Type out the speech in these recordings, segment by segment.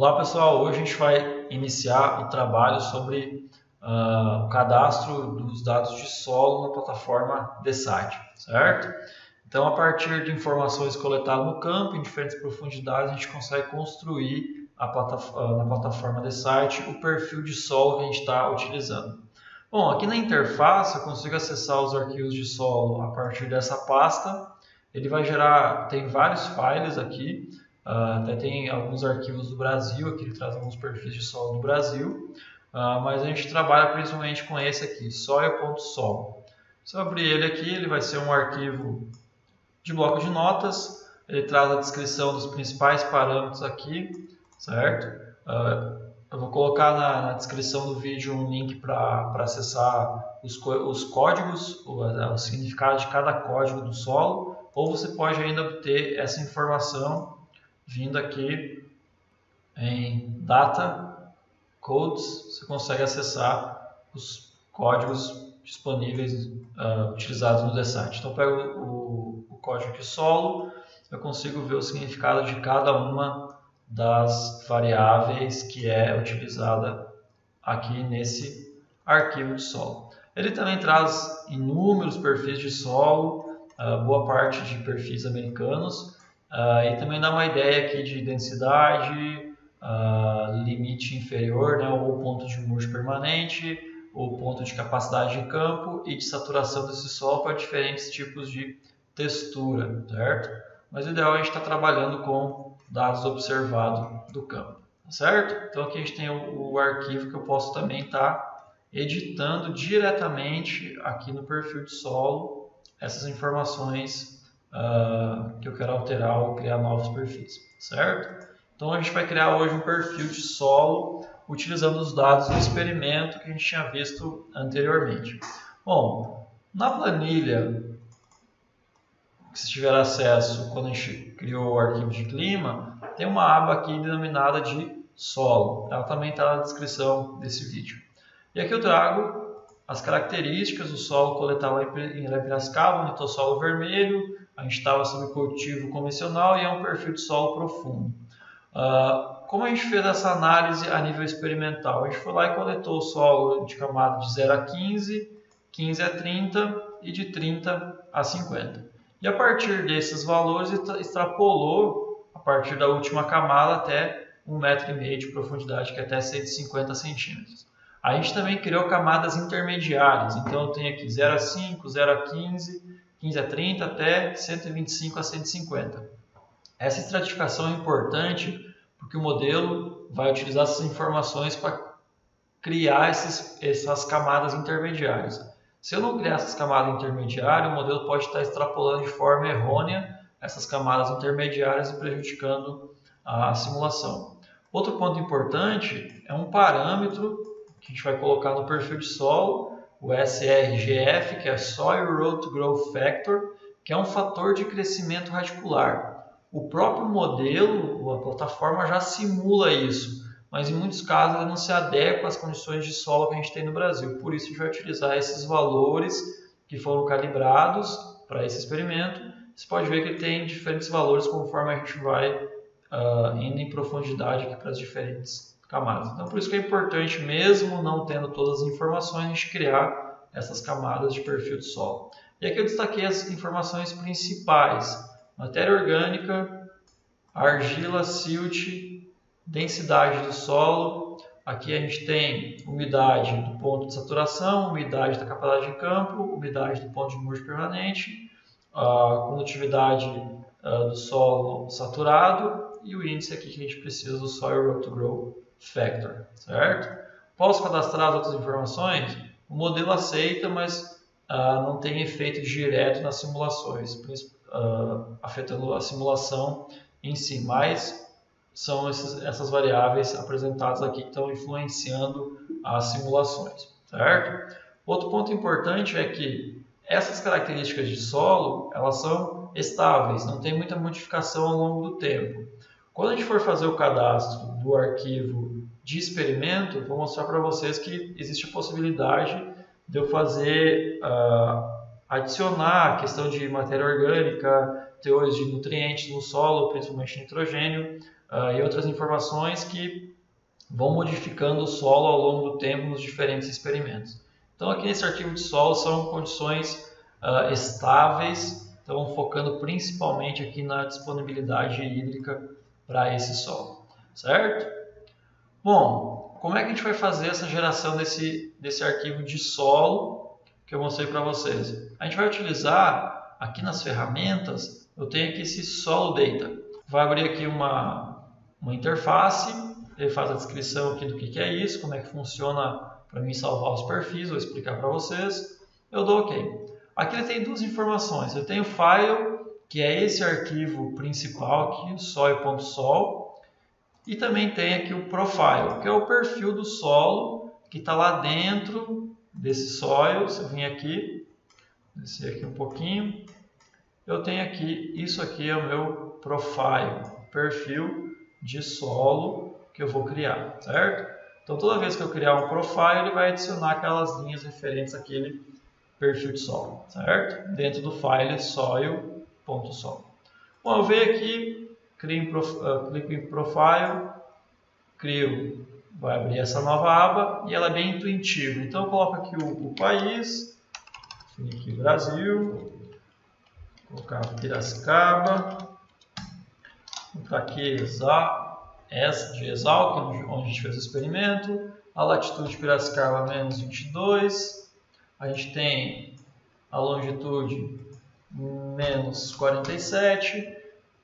Olá pessoal, hoje a gente vai iniciar o trabalho sobre uh, o cadastro dos dados de solo na plataforma DeSite, certo? Então, a partir de informações coletadas no campo, em diferentes profundidades, a gente consegue construir uh, na plataforma DeSite o perfil de solo que a gente está utilizando. Bom, aqui na interface eu consigo acessar os arquivos de solo a partir dessa pasta. Ele vai gerar, tem vários files aqui, Uh, até tem alguns arquivos do Brasil, aqui ele traz alguns perfis de solo do Brasil, uh, mas a gente trabalha principalmente com esse aqui, soia.solo. Se eu abrir ele aqui, ele vai ser um arquivo de bloco de notas, ele traz a descrição dos principais parâmetros aqui, certo? Uh, eu vou colocar na, na, descrição do vídeo um link para acessar os, os códigos, o, o significado de cada código do solo, ou você pode ainda obter essa informação vindo aqui em Data Codes, você consegue acessar os códigos disponíveis uh, utilizados no DSite. Então, pego o, o código de solo, eu consigo ver o significado de cada uma das variáveis que é utilizada aqui nesse arquivo de solo. Ele também traz inúmeros perfis de solo, uh, boa parte de perfis americanos, Uh, e também dá uma ideia aqui de densidade, uh, limite inferior, né, ou ponto de murcho permanente, ou ponto de capacidade de campo e de saturação desse solo para diferentes tipos de textura, certo? Mas o ideal é a gente estar tá trabalhando com dados observados do campo, certo? Então aqui a gente tem o, o arquivo que eu posso também estar tá editando diretamente aqui no perfil de solo essas informações uh, que eu quero alterar ou criar novos perfis, certo? Então a gente vai criar hoje um perfil de solo utilizando os dados do experimento que a gente tinha visto anteriormente. Bom, na planilha que se tiver acesso quando a gente criou o arquivo de clima, tem uma aba aqui denominada de solo. Ela também está na descrição desse vídeo. E aqui eu trago as características do solo coletado em Piracicaba, onde o solo vermelho, a gente estava sob cultivo convencional e é um perfil de solo profundo. Uh, como a gente fez essa análise a nível experimental? A gente foi lá e coletou o solo de camada de 0 a 15, 15 a 30 e de 30 a 50. E a partir desses valores extrapolou a partir da última camada até um metro e meio de profundidade, que é até 150 centímetros. A gente também criou camadas intermediárias, então tenho aqui 0 a 5, 0 a 15, 15 a 30 até 125 a 150. Essa estratificação é importante porque o modelo vai utilizar essas informações para criar esses, essas camadas intermediárias. Se eu não criar essas camadas intermediárias, o modelo pode estar extrapolando de forma errônea essas camadas intermediárias e prejudicando a simulação. Outro ponto importante é um parâmetro que a gente vai colocar no perfil de solo o SRGF, que é Soil Root Growth Factor, que é um fator de crescimento radicular. O próprio modelo, a plataforma já simula isso, mas em muitos casos ela não se adequa às condições de solo que a gente tem no Brasil. Por isso a gente vai utilizar esses valores que foram calibrados para esse experimento. Você pode ver que ele tem diferentes valores conforme a gente vai uh, indo em profundidade aqui para as diferentes camadas. Então, por isso que é importante, mesmo não tendo todas as informações, a gente criar essas camadas de perfil de solo. E aqui eu destaquei as informações principais: matéria orgânica, argila, silt, densidade do solo. Aqui a gente tem umidade do ponto de saturação, umidade da capacidade de campo, umidade do ponto de murcho permanente, a condutividade uh, do solo saturado e o índice aqui que a gente precisa do Soil Root Grow Factor, certo? Posso cadastrar as outras informações? O modelo aceita, mas uh, não tem efeito direto nas simulações, uh, afetando a simulação em si, mas são esses, essas variáveis apresentadas aqui que estão influenciando as simulações, certo? Outro ponto importante é que essas características de solo, elas são estáveis, não tem muita modificação ao longo do tempo. Quando a gente for fazer o cadastro do arquivo de experimento, vou mostrar para vocês que existe a possibilidade de eu fazer, uh, adicionar a questão de matéria orgânica, teores de nutrientes no solo, principalmente nitrogênio, uh, e outras informações que vão modificando o solo ao longo do tempo nos diferentes experimentos. Então aqui nesse arquivo de solo são condições uh, estáveis, então focando principalmente aqui na disponibilidade hídrica para esse solo, certo? Bom, como é que a gente vai fazer essa geração desse, desse arquivo de solo que eu mostrei para vocês? A gente vai utilizar aqui nas ferramentas, eu tenho aqui esse solo data. Vai abrir aqui uma, uma interface, ele faz a descrição aqui do que, que é isso, como é que funciona para mim salvar os perfis, vou explicar para vocês. Eu dou OK. Aqui ele tem duas informações. Eu tenho file, que é esse arquivo principal aqui, soil.sol, e também tem aqui o profile, que é o perfil do solo que está lá dentro desse soil. Se eu vim aqui, descer aqui um pouquinho, eu tenho aqui, isso aqui é o meu profile, perfil de solo que eu vou criar, certo? Então toda vez que eu criar um profile, ele vai adicionar aquelas linhas referentes àquele perfil de solo, certo? Dentro do file soil.sol. Bom, eu venho aqui, crio uh, clico em Profile, crio, vai abrir essa nova aba e ela é bem intuitiva. Então eu coloco aqui o, o país, aqui Brasil, vou colocar Piracicaba, vou colocar aqui S de Exal, que é onde a gente fez o experimento, a latitude de Piracicaba menos 22, a gente tem a longitude menos 47.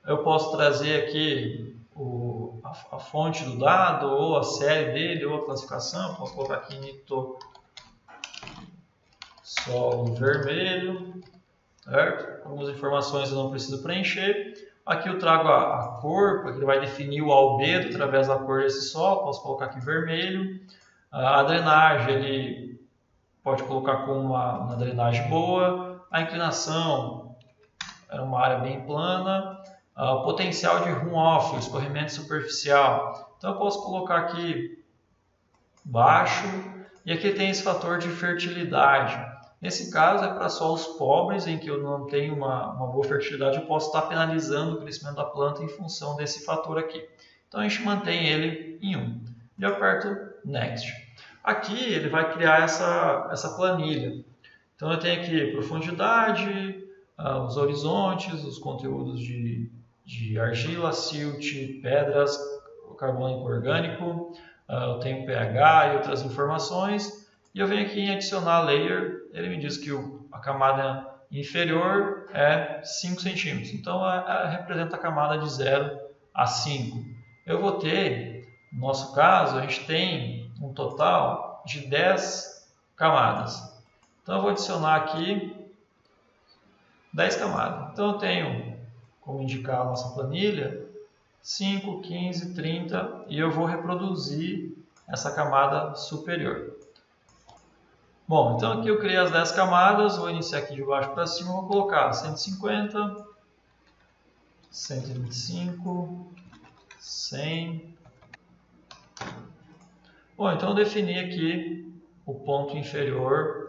Eu posso trazer aqui o, a, a, fonte do dado, ou a série dele, ou a classificação. Posso colocar aqui nito solo vermelho, certo? Algumas informações eu não preciso preencher. Aqui eu trago a, a cor, porque ele vai definir o albedo através da cor desse solo. Posso colocar aqui vermelho. A drenagem, ele pode colocar com uma, uma drenagem boa, a inclinação é uma área bem plana, uh, potencial de runoff, escorrimento superficial. Então eu posso colocar aqui baixo e aqui tem esse fator de fertilidade. Nesse caso é para solos pobres em que eu não tenho uma, uma boa fertilidade, eu posso estar penalizando o crescimento da planta em função desse fator aqui. Então a gente mantém ele em 1 e aperto Next. Aqui ele vai criar essa, essa planilha. Então eu tenho aqui profundidade, uh, os horizontes, os conteúdos de, de argila, silt, pedras, carbono orgânico, uh, eu tenho pH e outras informações. E eu venho aqui em adicionar layer, ele me diz que a camada inferior é 5 centímetros. Então a, a, representa a camada de 0 a 5. Eu vou ter, no nosso caso, a gente tem um total de 10 camadas. Então eu vou adicionar aqui 10 camadas. Então eu tenho, como indicar a nossa planilha, 5, 15, 30 e eu vou reproduzir essa camada superior. Bom, então aqui eu criei as 10 camadas, vou iniciar aqui de baixo para cima, vou colocar 150, 125, 100, Bom, então eu defini aqui o ponto inferior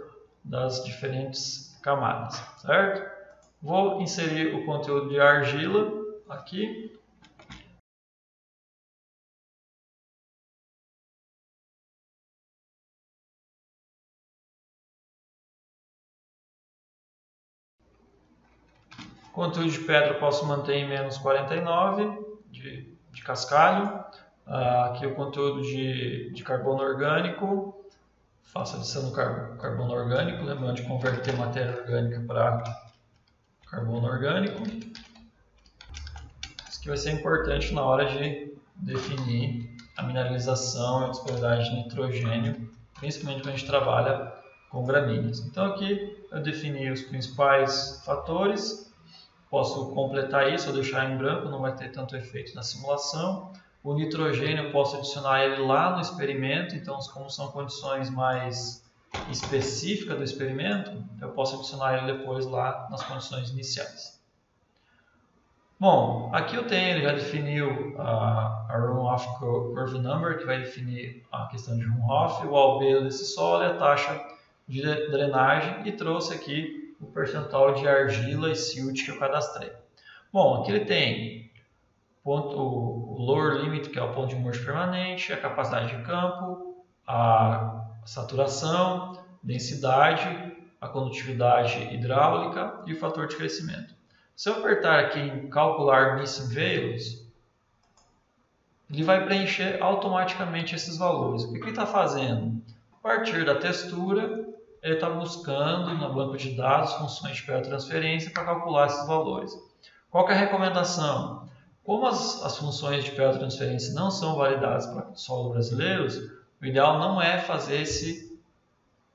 das diferentes camadas, certo? Vou inserir o conteúdo de argila aqui. Conteúdo de pedra eu posso manter em menos 49 de, de cascalho. Ah, aqui o conteúdo de, de carbono orgânico, faço adição do car, carbono orgânico, lembrando de converter matéria orgânica para carbono orgânico. Isso que vai ser importante na hora de definir a mineralização e a disponibilidade de nitrogênio, principalmente quando a gente trabalha com gramíneas. Então aqui eu defini os principais fatores, posso completar isso ou deixar em branco, não vai ter tanto efeito na simulação. O nitrogênio eu posso adicionar ele lá no experimento, então como são condições mais específicas do experimento, eu posso adicionar ele depois lá nas condições iniciais. Bom, aqui eu tenho, ele já definiu a, a runoff curve number, que vai definir a questão de runoff, o albedo desse solo e a taxa de drenagem, e trouxe aqui o percentual de argila e silt que eu cadastrei. Bom, aqui ele tem ponto, o lower limit, que é o ponto de morte permanente, a capacidade de campo, a saturação, densidade, a condutividade hidráulica e o fator de crescimento. Se eu apertar aqui em calcular missing values, ele vai preencher automaticamente esses valores. O que ele está fazendo? A partir da textura, ele está buscando no banco de dados funções de transferência para calcular esses valores. Qual é a recomendação? Como as, as funções de transferência não são validadas para solo brasileiros, o ideal não é fazer esse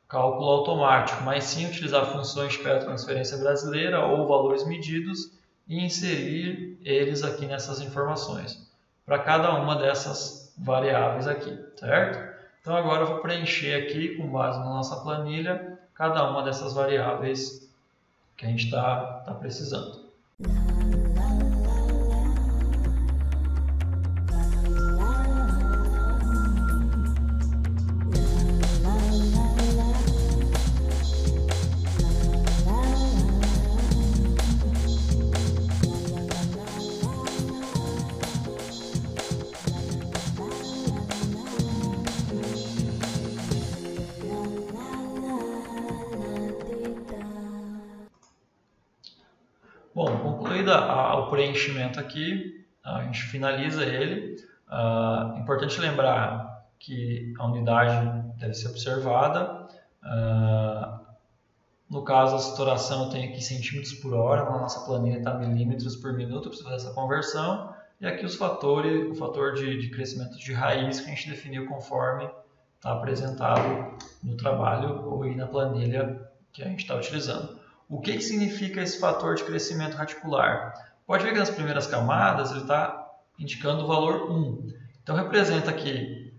cálculo automático, mas sim utilizar funções de transferência brasileira ou valores medidos e inserir eles aqui nessas informações, para cada uma dessas variáveis aqui, certo? Então agora eu vou preencher aqui, com base na nossa planilha, cada uma dessas variáveis que a gente está tá precisando. Concluída a, o preenchimento aqui, a gente finaliza ele. Uh, importante lembrar que a unidade deve ser observada. Uh, no caso, a saturação tem aqui centímetros por hora, na nossa planilha está milímetros por minuto, para fazer essa conversão. E aqui os fatores, o fator de, de crescimento de raiz que a gente definiu conforme está apresentado no trabalho ou na planilha que a gente está utilizando. O que, que significa esse fator de crescimento radicular? Pode ver que nas primeiras camadas ele está indicando o valor 1. Então representa que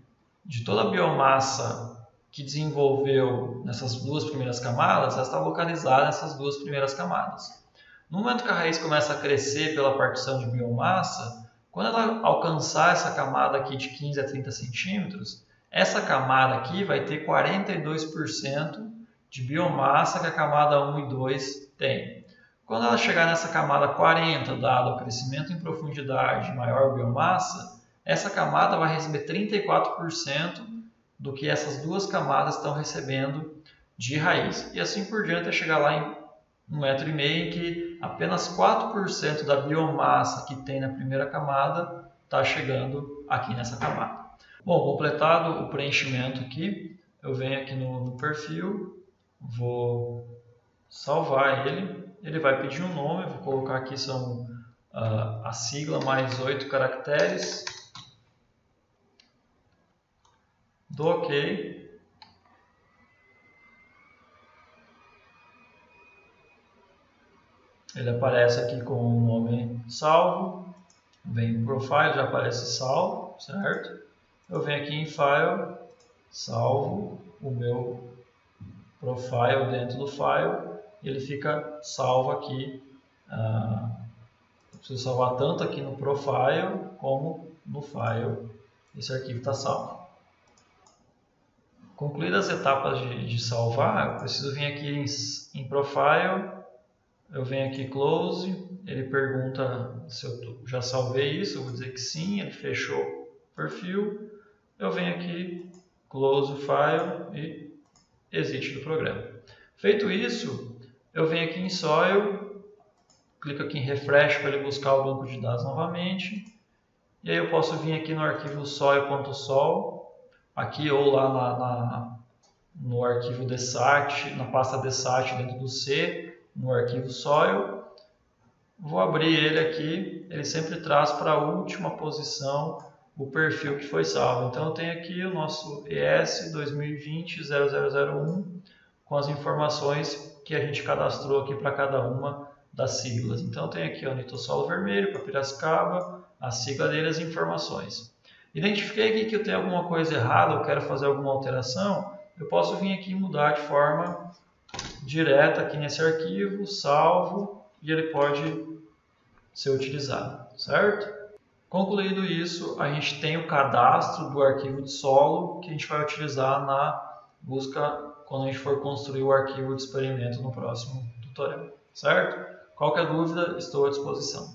de toda a biomassa que desenvolveu nessas duas primeiras camadas, ela está localizada nessas duas primeiras camadas. No momento que a raiz começa a crescer pela partição de biomassa, quando ela alcançar essa camada aqui de 15 a 30 centímetros, essa camada aqui vai ter 42% de biomassa que a camada 1 e 2 tem. Quando ela chegar nessa camada 40, dado o crescimento em profundidade de maior biomassa, essa camada vai receber 34% do que essas duas camadas estão recebendo de raiz. E assim por diante, até chegar lá em um metro e meio, que apenas 4% da biomassa que tem na primeira camada está chegando aqui nessa camada. Bom, completado o preenchimento aqui, eu venho aqui no, no perfil, vou salvar ele, ele vai pedir um nome, vou colocar aqui são uh, a sigla mais oito caracteres, do OK, ele aparece aqui com o nome salvo, vem em Profile, já aparece salvo, certo? Eu venho aqui em File, salvo o meu profile dentro do file e ele fica salvo aqui. Uh, eu preciso salvar tanto aqui no profile como no file. Esse arquivo está salvo. Concluídas as etapas de, de, salvar, eu preciso vir aqui em, em Profile, eu venho aqui Close, ele pergunta se eu já salvei isso, eu vou dizer que sim, ele fechou o perfil, eu venho aqui Close o File e exit do programa. Feito isso, eu venho aqui em Soil, clico aqui em Refresh para ele buscar o banco de dados novamente. E aí eu posso vir aqui no arquivo soil.sol, aqui ou lá na, na, no arquivo desat, na pasta desat dentro do C, no arquivo soil. Vou abrir ele aqui, ele sempre traz para a última posição o perfil que foi salvo. Então eu tenho aqui o nosso ES 2020-0001 com as informações que a gente cadastrou aqui para cada uma das siglas. Então tenho aqui o Nitossolo Vermelho para Piracicaba, a sigla dele as informações. Identifiquei aqui que eu tenho alguma coisa errada, eu quero fazer alguma alteração, eu posso vir aqui e mudar de forma direta aqui nesse arquivo, salvo, e ele pode ser utilizado, certo? Concluído isso, a gente tem o cadastro do arquivo de solo que a gente vai utilizar na busca quando a gente for construir o arquivo de experimento no próximo tutorial, certo? Qualquer dúvida, estou à disposição.